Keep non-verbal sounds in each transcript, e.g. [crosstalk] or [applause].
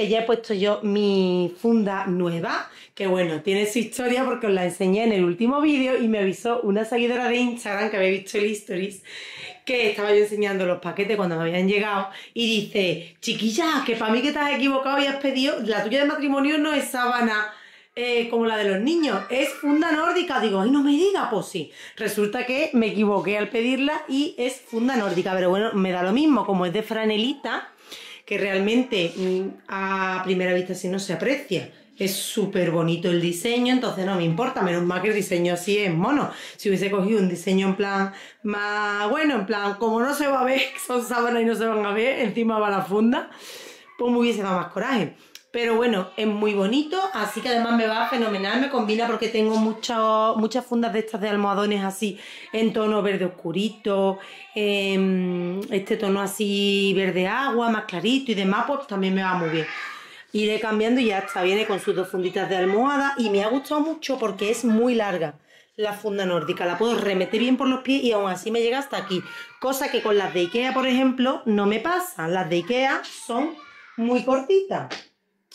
que ya he puesto yo mi funda nueva, que bueno, tiene su historia porque os la enseñé en el último vídeo y me avisó una seguidora de Instagram que había visto el stories que estaba yo enseñando los paquetes cuando me habían llegado y dice, chiquilla, que para mí que te has equivocado y has pedido, la tuya de matrimonio no es sábana eh, como la de los niños, es funda nórdica. Digo, ay, no me diga, pues sí. Resulta que me equivoqué al pedirla y es funda nórdica, pero bueno, me da lo mismo, como es de franelita, que realmente mm, a primera vista sí no se aprecia. Es súper bonito el diseño, entonces no me importa, menos mal que el diseño así es mono. Si hubiese cogido un diseño en plan más bueno, en plan, como no se va a ver, [laughs] son sábanas y no se van a ver, encima va la funda, pues me hubiese dado más coraje. Pero bueno, es muy bonito, así que además me va fenomenal, me combina porque tengo muchas fundas de estas de almohadones así en tono verde oscurito, em, este tono así verde agua, más clarito y demás, pues también me va muy bien. Iré cambiando y ya está, viene con sus dos funditas de almohada y me ha gustado mucho porque es muy larga la funda nórdica, la puedo remeter bien por los pies y aún así me llega hasta aquí, cosa que con las de Ikea, por ejemplo, no me pasa, las de Ikea son muy cortitas.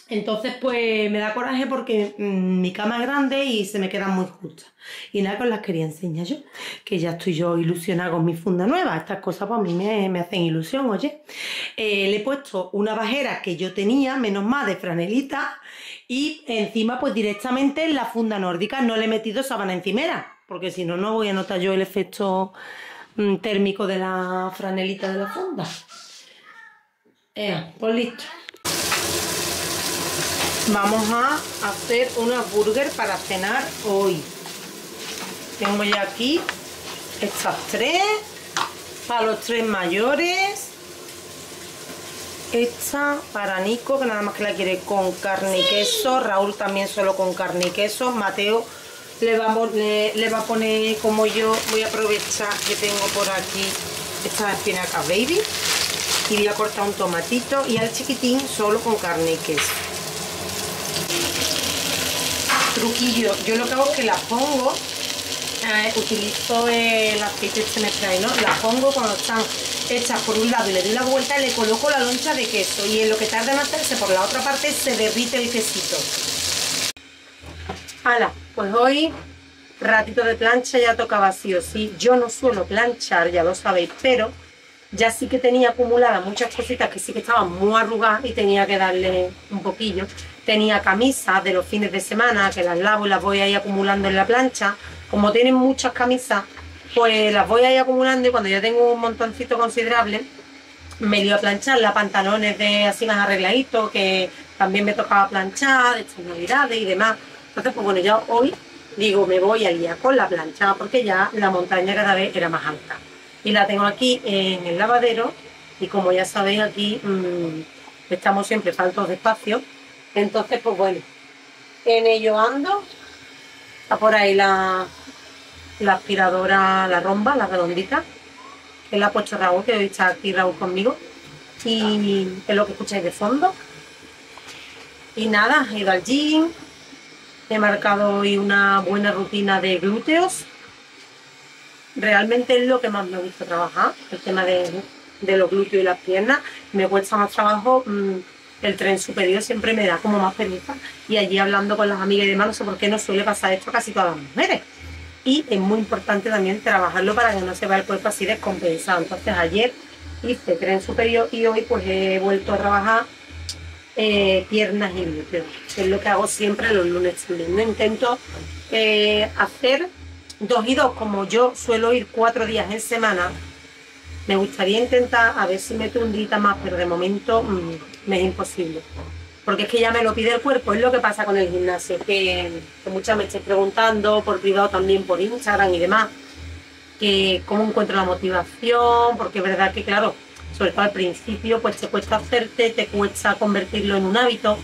Entonces, pues me da coraje porque mm, mi cama es grande y se me quedan muy justas. Y nada, con las quería enseñar yo, que ya estoy yo ilusionada con mi funda nueva. Estas cosas pues a mí me, hacen ilusión, oye. Eh, le he puesto una bajera que yo tenía, menos más, de franelita, y encima pues directamente en la funda nórdica. No le he metido sábana encimera, porque si no, no voy a notar yo el efecto mm, térmico de la franelita de la funda. pues listo. Vamos a hacer una burger para cenar hoy. Tengo ya aquí estas tres, para los tres mayores. Esta para Nico, que nada más que la quiere con carne y queso. Raúl también solo con carne y queso. Mateo le va, le, va a poner como yo. Voy a aprovechar que tengo por aquí estas espinacas baby. Y voy a cortar un tomatito. Y al chiquitín solo con carne y queso truquillo, yo lo que hago es que las pongo, eh, utilizo el aceite este me trae, ¿no? Las pongo cuando están hechas por un lado y le doy la vuelta y le coloco la loncha de queso y en lo que tarda en hacerse por la otra parte se derrite el quesito. Hala, pues hoy ratito de plancha ya tocaba sí o sí. Yo no suelo planchar, ya lo sabéis, pero ya sí que tenía acumuladas muchas cositas que sí que estaban muy arrugadas y tenía que darle un poquillo. Tenía camisas de los fines de semana que las lavo y las voy a ir acumulando en la plancha. Como tienen muchas camisas, pues las voy a ir acumulando y cuando ya tengo un montoncito considerable, me dio a planchar las pantalones de así más arregladitos que también me tocaba planchar, de estas y demás. Entonces, pues bueno, ya hoy digo, me voy a ir con la plancha porque ya la montaña cada vez era más alta y la tengo aquí en el lavadero y como ya sabéis aquí mmm, estamos siempre faltos de espacio. Entonces pues bueno en ello ando. Está por ahí la, la aspiradora la romba, la redondita que la ha puesto Raúl, que hoy está aquí Raúl conmigo. Y es lo que escucháis de fondo. Y nada, he ido al gym he marcado hoy una buena rutina de glúteos realmente es lo que más me gusta trabajar, el tema de, los glúteos y las piernas. Me cuesta más trabajo, mm, el tren superior siempre me da como más pereza. Y allí hablando con las amigas y demás, no sé por qué no suele pasar esto a casi todas las mujeres. Y es muy importante también trabajarlo para que no se vea el cuerpo así descompensado. Entonces ayer hice tren superior y hoy pues he vuelto a trabajar eh, piernas y glúteos, que es lo que hago siempre los lunes también. No intento eh, hacer dos y dos, como yo suelo ir cuatro días en semana, me gustaría intentar a ver si meto un día más, pero de momento mm, me es imposible. Porque es que ya me lo pide el cuerpo, es lo que pasa con el gimnasio, que, muchas me estáis preguntando, por privado también por Instagram y demás, que cómo encuentro la motivación, porque es verdad que claro, sobre todo al principio pues te cuesta hacerte, te cuesta convertirlo en un hábito,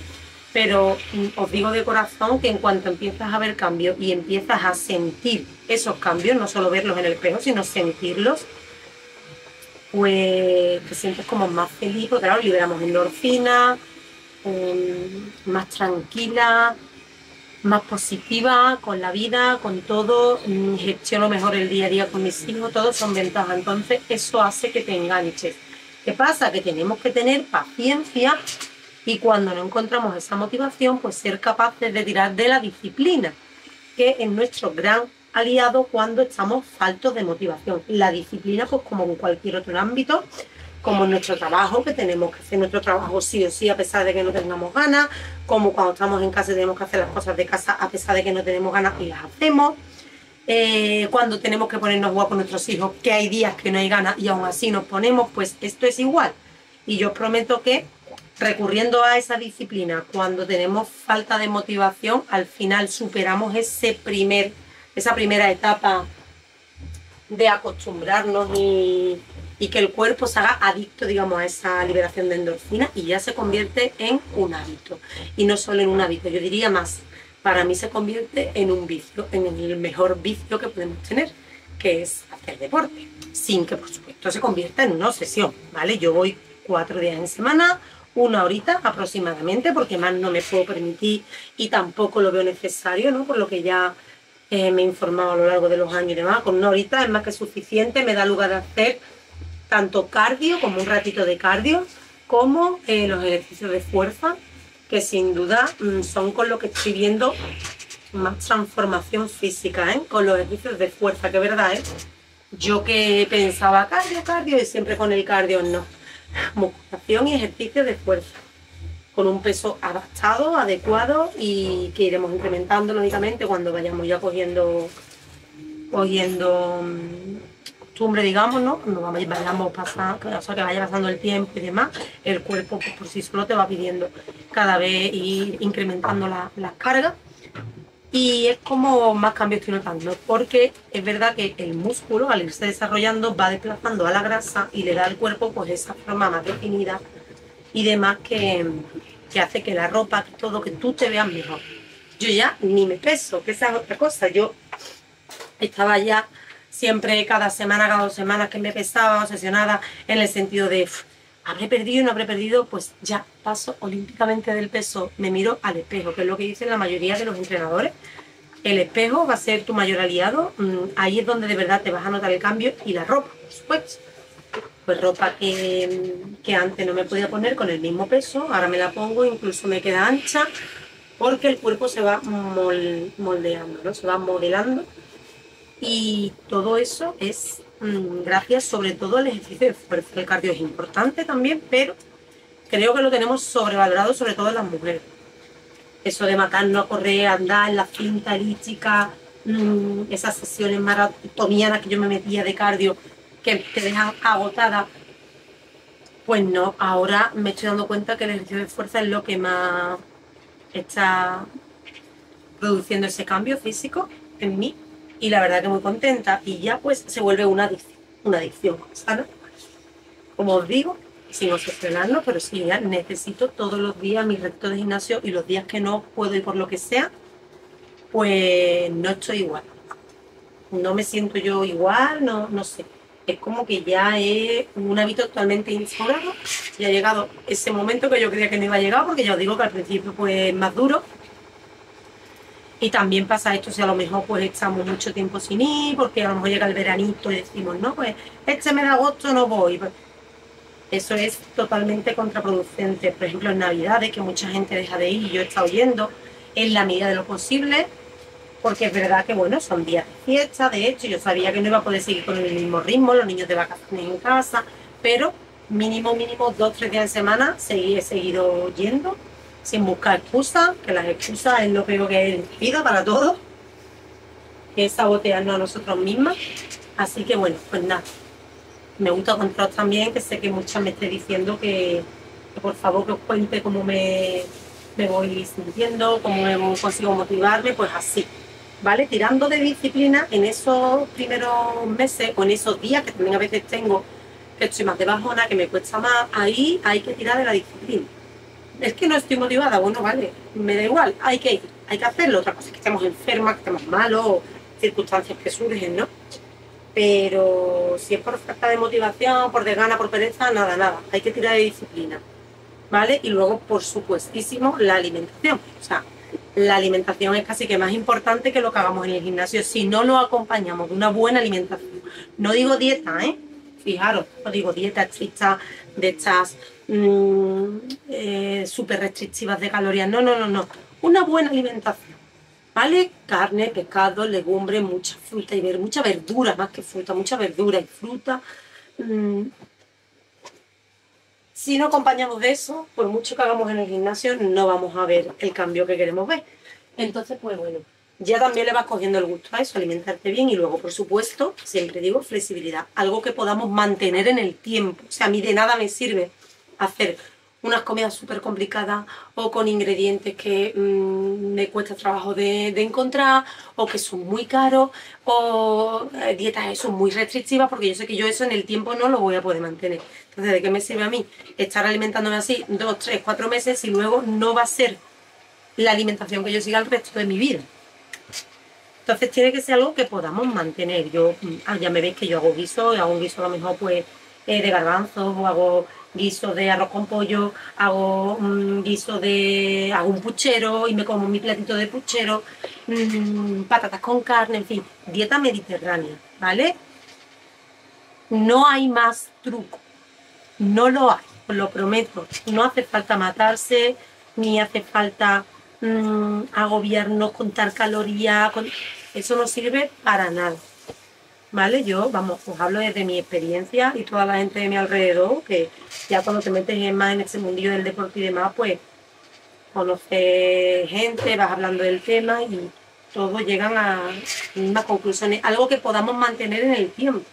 pero mm, os digo de corazón que en cuanto empiezas a ver cambios y empiezas a sentir esos cambios, no solo verlos en el espejo, sino sentirlos, pues te sientes como más feliz, porque claro, liberamos endorfina, um, más tranquila, más positiva con la vida, con todo, mm, gestiono mejor el día a día con mis hijos, todos son ventajas. Entonces eso hace que te enganches. ¿Qué pasa? Que tenemos que tener paciencia Y cuando no encontramos esa motivación, pues ser capaces de tirar de la disciplina, que es nuestro gran aliado cuando estamos faltos de motivación. La disciplina, pues como en cualquier otro ámbito, como en nuestro trabajo, que tenemos que hacer nuestro trabajo sí o sí a pesar de que no tengamos ganas, como cuando estamos en casa y tenemos que hacer las cosas de casa a pesar de que no tenemos ganas y las hacemos. Eh, cuando tenemos que ponernos guapos nuestros hijos, que hay días que no hay ganas y aún así nos ponemos, pues esto es igual. Y yo os prometo que recurriendo a esa disciplina, cuando tenemos falta de motivación, al final superamos ese primer, esa primera etapa de acostumbrarnos y, y que el cuerpo se haga adicto, digamos, a esa liberación de endorfina y ya se convierte en un hábito. Y no solo en un hábito, yo diría más, para mí se convierte en un vicio, en el mejor vicio que podemos tener, que es hacer deporte, sin que por supuesto se convierta en una obsesión, ¿vale? Yo voy cuatro días en semana, una horita aproximadamente, porque más no me puedo permitir y tampoco lo veo necesario, ¿no? Por lo que ya eh, me he informado a lo largo de los años y demás, con una horita es más que suficiente, me da lugar a hacer tanto cardio, como un ratito de cardio, como eh, los ejercicios de fuerza, que sin duda mm, son con lo que estoy viendo más transformación física, ¿eh? con los ejercicios de fuerza, que verdad. Yo que pensaba cardio, cardio, y siempre con el cardio no. Musculación y ejercicios de fuerza, con un peso adaptado, adecuado y que iremos incrementando lógicamente cuando vayamos ya cogiendo, cogiendo mm, digamos, ¿no? Cuando vayamos pasando, que vaya pasando el tiempo y demás, el cuerpo pues, por sí solo te va pidiendo cada vez ir incrementando las cargas. Y es como más cambios estoy notando, porque es verdad que el músculo al irse desarrollando va desplazando a la grasa y le da al cuerpo pues esa forma más definida y demás que, que hace que la ropa, que todo, que tú te veas mejor. Yo ya ni me peso, que esa es otra cosa. Yo estaba ya siempre cada semana, cada dos semanas que me pesaba, obsesionada en el sentido de habré perdido, no habré perdido, pues ya paso olímpicamente del peso, me miro al espejo, que es lo que dicen la mayoría de los entrenadores. El espejo va a ser tu mayor aliado, mm, ahí es donde de verdad te vas a notar el cambio y la ropa, por supuesto. Pues ropa que, que antes no me podía poner con el mismo peso, ahora me la pongo, incluso me queda ancha, porque el cuerpo se va moldeando, ¿no? se va modelando y todo eso es gracias sobre todo al ejercicio de fuerza. El cardio es importante también, pero creo que lo tenemos sobrevalorado, sobre todo en las mujeres. Eso de matarnos a correr, andar en la cinta elíptica, mm, esas sesiones maratonianas que yo me metía de cardio que te dejan agotada. Pues no, ahora me estoy dando cuenta que el ejercicio de fuerza es lo que más está produciendo ese cambio físico en mí y la verdad que muy contenta y ya pues se vuelve una adicción, una adicción sana. Como os digo, sin obsesionarnos, pero sí, ya necesito todos los días mi reto de gimnasio y los días que no puedo ir por lo que sea, pues no estoy igual. No me siento yo igual, no, no sé. Es como que ya es un hábito totalmente instaurado y ha llegado ese momento que yo creía que no iba a llegar, porque ya os digo que al principio pues más duro, y también pasa esto si a lo mejor pues estamos mucho tiempo sin ir, porque a lo mejor llega el veranito y decimos, no, pues este mes de agosto no voy. Eso es totalmente contraproducente. Por ejemplo, en Navidades, que mucha gente deja de ir yo he estado yendo en la medida de lo posible, porque es verdad que, bueno, son días de fiesta, de hecho, yo sabía que no iba a poder seguir con el mismo ritmo, los niños de vacaciones en casa, pero mínimo, mínimo dos, tres días en semana he seguido yendo sin buscar excusas, que las excusas es lo peor que es vida para todos, que es sabotearnos a nosotros mismas. Así que bueno, pues nada, me gusta contaros también, que sé que muchas me esté diciendo que, por favor que os cuente cómo me, me voy sintiendo, cómo consigo motivarme, pues así. ¿Vale? Tirando de disciplina en esos primeros meses o en esos días que también a veces tengo que estoy más de bajona, que me cuesta más, ahí hay que tirar de la disciplina es que no estoy motivada, bueno, vale, me da igual, hay que hay que hacerlo. Otra cosa es que estemos enfermas, que estemos malos, circunstancias que surgen, ¿no? Pero si es por falta de motivación, por desgana, por pereza, nada, nada, hay que tirar de disciplina, ¿vale? Y luego, por supuestísimo, la alimentación. O sea, la alimentación es casi que más importante que lo que hagamos en el gimnasio si no lo acompañamos de una buena alimentación. No digo dieta, ¿eh? Fijaros, no digo dieta estricta de estas mm, eh, súper restrictivas de calorías. No, no, no, no. Una buena alimentación. ¿Vale? Carne, pescado, legumbres, mucha fruta y ver, mucha verdura, más que fruta, mucha verdura y fruta. Mm. Si no acompañamos de eso, por mucho que hagamos en el gimnasio, no vamos a ver el cambio que queremos ver. Entonces, pues bueno, ya también le vas cogiendo el gusto a eso, alimentarte bien y luego, por supuesto, siempre digo flexibilidad, algo que podamos mantener en el tiempo. O sea, a mí de nada me sirve hacer unas comidas súper complicadas o con ingredientes que mm, me cuesta trabajo de, encontrar o que son muy caros o eh, dietas eso muy restrictivas porque yo sé que yo eso en el tiempo no lo voy a poder mantener. Entonces, ¿de qué me sirve a mí estar alimentándome así dos, tres, cuatro meses y luego no va a ser la alimentación que yo siga el resto de mi vida? Entonces tiene que ser algo que podamos mantener. Yo, mm, ah, ya me veis que yo hago guiso, hago un guiso a lo mejor pues eh, de garbanzos o hago guiso de arroz con pollo, hago un guiso de. hago un puchero y me como mi platito de puchero, mm, patatas con carne, en fin, dieta mediterránea, ¿vale? No hay más truco, no lo hay, os lo prometo. No hace falta matarse, ni hace falta mmm, agobiarnos, contar calorías, eso no sirve para nada. ¿Vale? Yo, vamos, os hablo desde mi experiencia y toda la gente de mi alrededor, que ya cuando te metes más en ese mundillo del deporte y demás, pues conoces gente, vas hablando del tema y todos llegan a mismas conclusiones, algo que podamos mantener en el tiempo.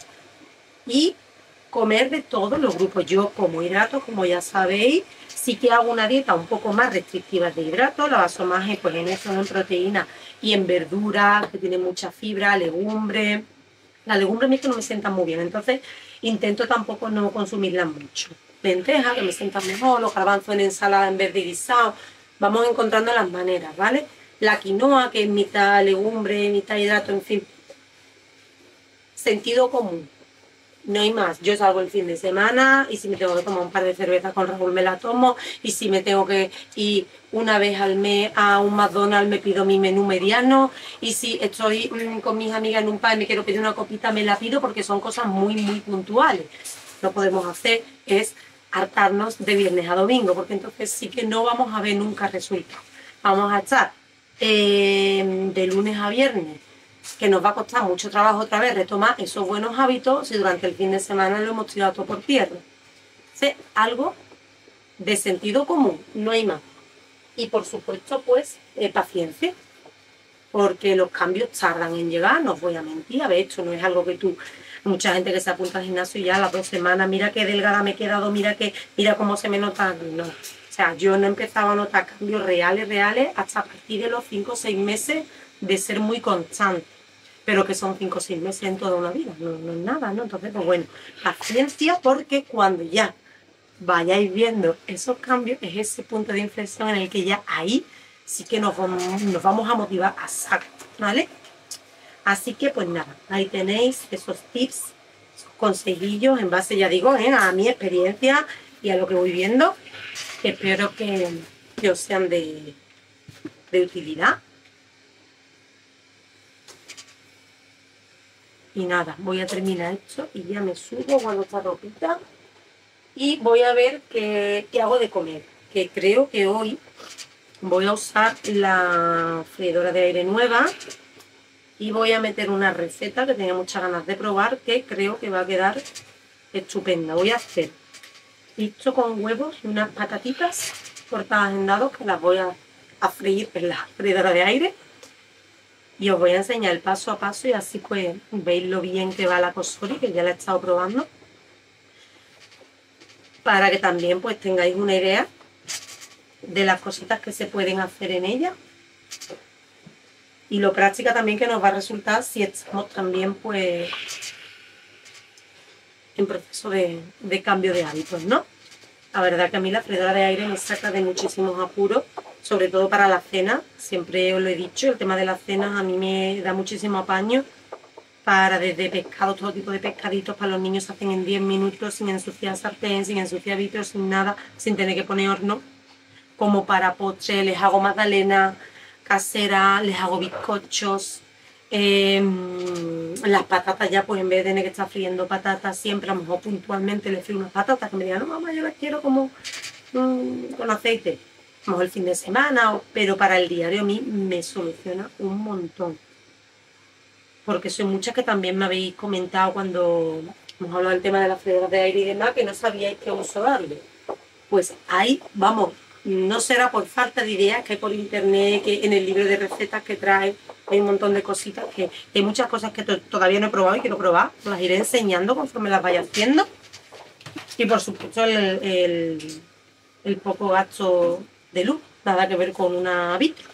Y comer de todos los grupos. Yo como hidratos, como ya sabéis, sí que hago una dieta un poco más restrictiva de hidratos, la baso más pues, en eso, en proteína y en verduras, que tiene mucha fibra, legumbre, la legumbre a mí que no me sientan muy bien, entonces intento tampoco no consumirla mucho. Lentejas que me sientan mejor, los garbanzos en ensalada en vez de guisado. Vamos encontrando las maneras, ¿vale? La quinoa, que es mitad legumbre, mitad hidrato, en fin. Sentido común no hay más. Yo salgo el fin de semana y si me tengo que tomar un par de cervezas con Raúl me la tomo y si me tengo que ir una vez al mes a un McDonald's me pido mi menú mediano y si estoy mm, con mis amigas en un par y me quiero pedir una copita me la pido porque son cosas muy muy puntuales. Lo podemos hacer es hartarnos de viernes a domingo porque entonces sí que no vamos a ver nunca resultados. Vamos a estar eh, de lunes a viernes que nos va a costar mucho trabajo otra vez retomar esos buenos hábitos si durante el fin de semana lo hemos tirado todo por tierra. Es algo de sentido común, no hay más. Y por supuesto, pues, eh, paciencia, porque los cambios tardan en llegar, no os voy a mentir, a ver, esto no es algo que tú, mucha gente que se apunta al gimnasio y ya las dos semanas, mira qué delgada me he quedado, mira que, mira cómo se me nota, no. O sea, yo no he empezado a notar cambios reales, reales, hasta a partir de los 5 o 6 meses de ser muy constante pero que son 5 o 6 meses en toda una vida, no, es nada, ¿no? Entonces, pues bueno, paciencia porque cuando ya vayáis viendo esos cambios, es ese punto de inflexión en el que ya ahí sí que nos vamos, nos vamos a motivar a sacar, ¿vale? Así que pues nada, ahí tenéis esos tips, esos consejillos en base, ya digo, ¿eh? a mi experiencia y a lo que voy viendo. Espero que, os sean de, de utilidad Y nada, voy a terminar esto y ya me subo, cuando esta ropita y voy a ver qué, hago de comer. Que creo que hoy voy a usar la freidora de aire nueva y voy a meter una receta que tenía muchas ganas de probar que creo que va a quedar estupenda. Voy a hacer esto con huevos y unas patatitas cortadas en dados que las voy a, a freír en la freidora de aire y os voy a enseñar paso a paso y así pues veis lo bien que va la costura que ya la he estado probando para que también pues tengáis una idea de las cositas que se pueden hacer en ella y lo práctica también que nos va a resultar si estamos también pues en proceso de, de cambio de hábitos, ¿no? La verdad que a mí la freidora de aire me saca de muchísimos apuros sobre todo para la cena, siempre os lo he dicho, el tema de las cenas a mí me da muchísimo apaño, para desde pescado, todo tipo de pescaditos para los niños se hacen en 10 minutos sin ensuciar sartén, sin ensuciar vitros, sin nada, sin tener que poner horno, como para postre, les hago magdalena casera, les hago bizcochos, em, las patatas ya, pues en vez de tener que estar friendo patatas siempre, a lo mejor puntualmente le frío unas patatas que me digan, no mamá, yo las quiero como mm, con aceite. A lo mejor el fin de semana, pero para el diario a mí me soluciona un montón. Porque soy muchas que también me habéis comentado cuando hemos hablado del tema de las freidoras de aire y demás, que no sabíais qué uso darle. Pues ahí, vamos, no será por falta de ideas que hay por internet, que en el libro de recetas que trae hay un montón de cositas, que hay muchas cosas que todavía no he probado y quiero probar, las iré enseñando conforme las vaya haciendo. Y por supuesto el, el, poco gasto de luz, nada que ver con una vitro.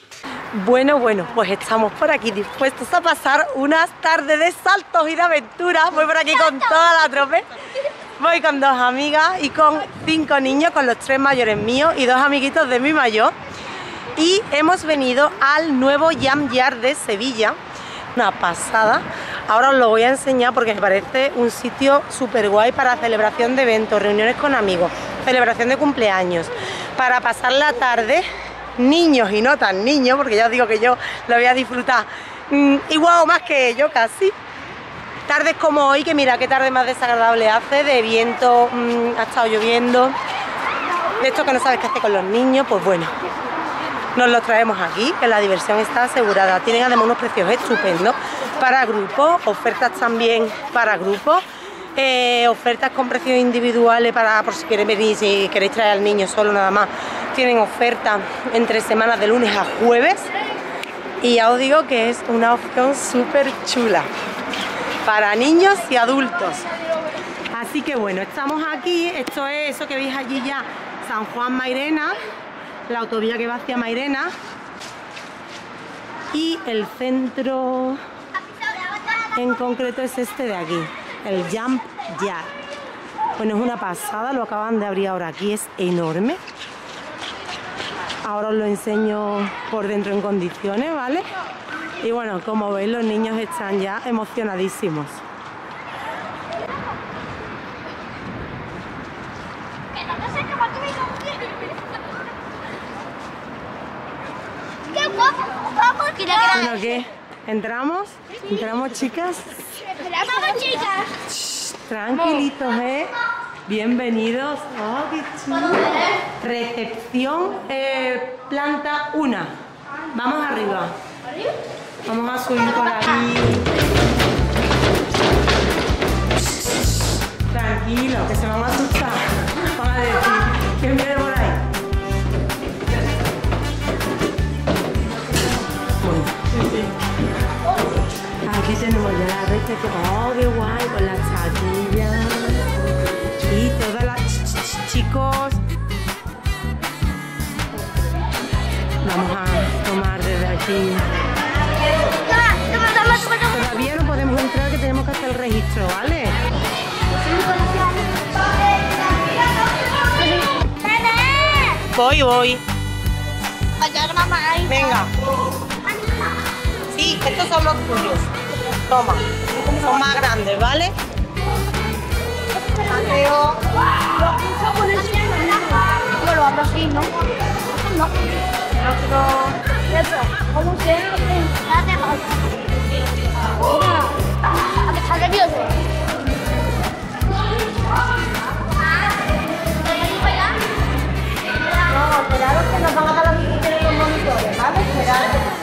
Bueno, bueno, pues estamos por aquí dispuestos a pasar unas tardes de saltos y de aventuras. Voy por aquí con toda la trope. Voy con dos amigas y con cinco niños, con los tres mayores míos y dos amiguitos de mi mayor. Y hemos venido al nuevo Jam Yard de Sevilla. Una pasada. Ahora os lo voy a enseñar porque me parece un sitio súper guay para celebración de eventos, reuniones con amigos, celebración de cumpleaños, para pasar la tarde, niños y no tan niños, porque ya os digo que yo lo voy a disfrutar mm, igual o más que ellos casi. Tardes como hoy, que mira qué tarde más desagradable hace, de viento, mm, ha estado lloviendo, de esto que no sabes qué hacer con los niños, pues bueno, nos los traemos aquí, que la diversión está asegurada. Tienen además unos precios estupendos para grupos, ofertas también para grupos, eh, ofertas con precios individuales para por si queréis venir, si queréis traer al niño solo nada más. Tienen ofertas entre semanas de lunes a jueves y ya os digo que es una opción súper chula para niños y adultos. Así que bueno, estamos aquí, esto es eso que veis allí ya, San Juan Mairena, la autovía que va hacia Mairena y el centro en concreto es este de aquí, el Jump Yard. Bueno, es una pasada, lo acaban de abrir ahora aquí, es enorme. Ahora os lo enseño por dentro en condiciones, ¿vale? Y bueno, como veis los niños están ya emocionadísimos. Bueno, ¿qué? ¿Entramos? ¿Entramos, chicas? ¡Vamos, chicas! tranquilitos, ¿eh? Bienvenidos. Oh, qué chulo. Recepción, eh, planta 1. Vamos arriba. Vamos a subir por ahí. Tranquilo, que se van a asustar. Van a decir, ¿quién viene por Aquí tenemos ya la red que, oh, qué guay, con las chaquillas. Y todas las chicos. Vamos a tomar desde aquí. Todavía no podemos entrar que tenemos que hacer el registro, ¿vale? Voy, voy. Venga. Sí, estos son los tuyos. Toma. Son más grandes, ¿vale? Mateo. Bueno, lo abro así, ¿no? No. Eso. ¿Cómo se hace? ¿A que está nervioso? No, esperaros que nos van a dar los monitores, ¿vale?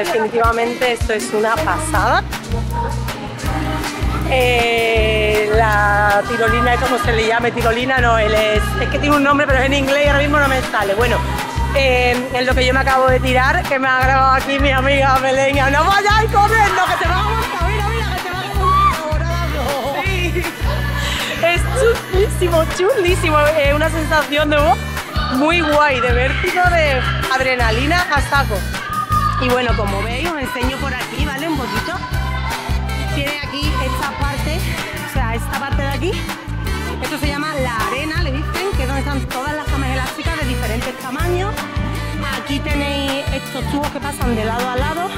Definitivamente esto es una pasada. Eh, la tirolina, ¿cómo se le llame? Tirolina no, él es, es que tiene un nombre pero es en inglés y ahora mismo no me sale. Bueno, eh, en lo que yo me acabo de tirar, que me ha grabado aquí mi amiga Beleña. ¡No vayáis corriendo, que te van a montar! ¡Mira, mira, que te van a. Sí. Es chulísimo, chulísimo. Es una sensación de voz muy guay, de vértigo, de adrenalina a saco. Y bueno, como veis, os enseño por aquí, ¿vale? Un poquito. Tiene aquí esta parte, o sea, esta parte de aquí. Esto se llama la arena, le dicen, que es donde están todas las camas elásticas de diferentes tamaños. Aquí tenéis estos tubos que pasan de lado a lado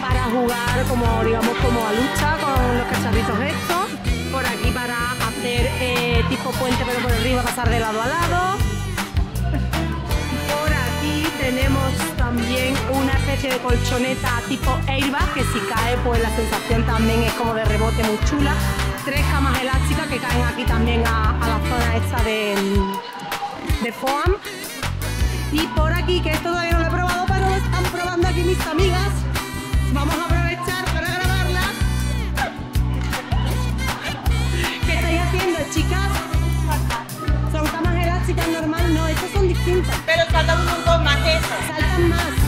para jugar como, digamos, como a lucha con los cacharritos estos. Por aquí para hacer eh, tipo puente, pero por arriba pasar de lado a lado. Por aquí tenemos también una especie de colchoneta tipo airbag que si cae pues la sensación también es como de rebote muy chula. Tres camas elásticas que caen aquí también a, a la zona esta de, de foam. Y por aquí, que esto todavía no lo he probado, pero lo están probando aquí mis amigas. Vamos a aprovechar para grabarlas. ¿Qué estáis haciendo, chicas? Son camas elásticas normal, no, estas son distintas. Pero saltan un montón más que eso. Saltan más.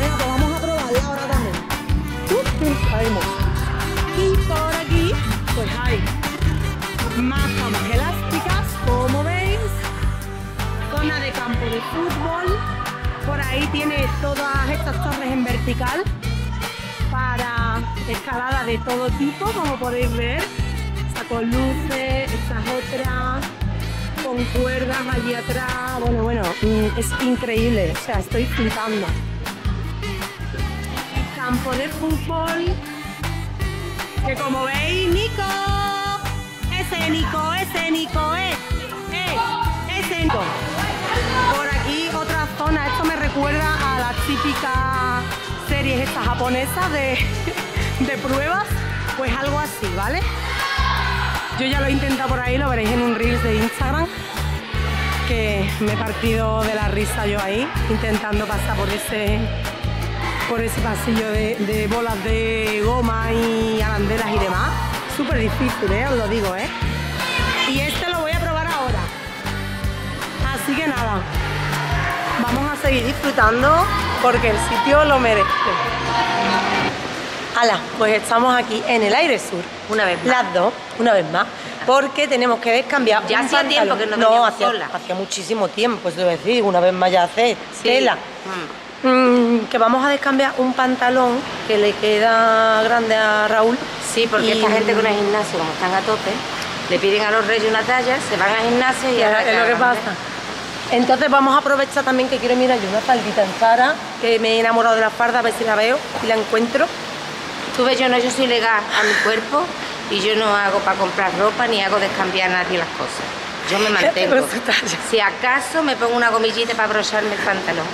Venga, vamos a probarla ahora también. Y por aquí, pues hay más camas elásticas, como veis. Zona de campo de fútbol. Por ahí tiene todas estas torres en vertical para escalada de todo tipo, como podéis ver. Esta con luces, estas otras con cuerdas allí atrás. Bueno, bueno, mm, es increíble. O sea, estoy flipando. Campo de fútbol. Que como veis, Nico. Ese Nico, ese Nico, eh. Eh, ese Nico. Por aquí otra zona. Esto me recuerda a las típicas series estas japonesas de, [laughs] de pruebas. Pues algo así, ¿vale? Yo ya lo he intentado por ahí, lo veréis en un Reels de Instagram. Que me he partido de la risa yo ahí, intentando pasar por ese, por ese pasillo de, de bolas de goma y arandelas y demás. Súper difícil, ¿eh? os lo digo, ¿eh? Y este lo voy a probar ahora. Así que nada, vamos a seguir disfrutando porque el sitio lo merece. Hala, pues estamos aquí en el aire sur. Una vez más. Las dos, una vez más. Porque tenemos que descambiar. Ya un hacía tiempo que no No, hacía, solas. hacía muchísimo tiempo, eso debo decir. Una vez más ya hace Sí. tela. Mm. Mm, que vamos a descambiar un pantalón que le queda grande a Raúl. Sí, porque Y- esta gente con el gimnasio, como están a tope, le piden a los reyes una talla, se van al gimnasio y Y ahora es lo que pasa. Entonces vamos a aprovechar también que quiero mirar yo una faldita en Zara, que me he enamorado de la farda, a ver si la veo y la encuentro. Tú ves, yo no, yo soy legal a mi cuerpo y yo no hago para comprar ropa ni hago descambiar a nadie las cosas. Yo me [laughs] mantengo. Si acaso me pongo una gomillita para abrocharme el pantalón.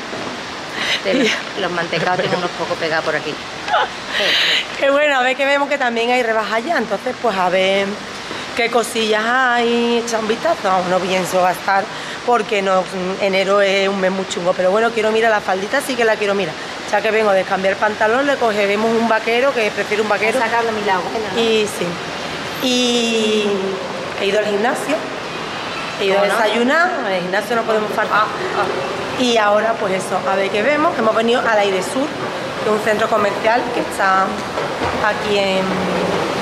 Te- Los mantecados tengo unos pocos pegados por aquí. [laughs] Que bueno, a ver que vemos que también hay rebajas ya, entonces pues a ver qué cosillas hay, echar un vistazo. No pienso gastar porque no, enero es un mes muy chungo, pero bueno, quiero mirar la faldita, sí que la quiero mirar. Ya que vengo de cambiar pantalón, le cogeremos un vaquero, que prefiero un vaquero. Sacarlo a mi lado. Y sí. Y he ido al gimnasio, he ido a desayunar, en el gimnasio no podemos faltar. Y ahora pues eso, a ver qué vemos. Hemos venido al Aire Sur, que es un centro comercial que está aquí en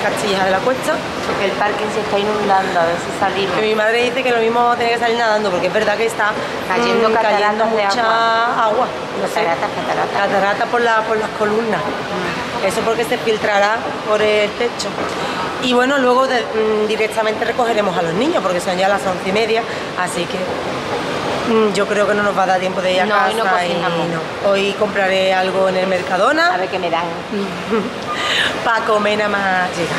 Castilla de la Cuesta. Porque el parking se está inundando, a ver si salimos. Que mi madre dice que lo mismo tener que salir nadando, porque es verdad que está Cayendo mm, cayendo de mucha agua. No sé. Cataratas, cataratas. Por, la, por las columnas. Eso porque se filtrará por el techo. Y bueno, luego de- mm, directamente recogeremos a los niños, porque son ya las once y media, así que mm, yo creo que no nos va a dar tiempo de ir a No, casa. hoy no cocinamos. no. Hoy compraré algo en el A Mercadona ver qué me dan. [laughs] para comer nada más llegar.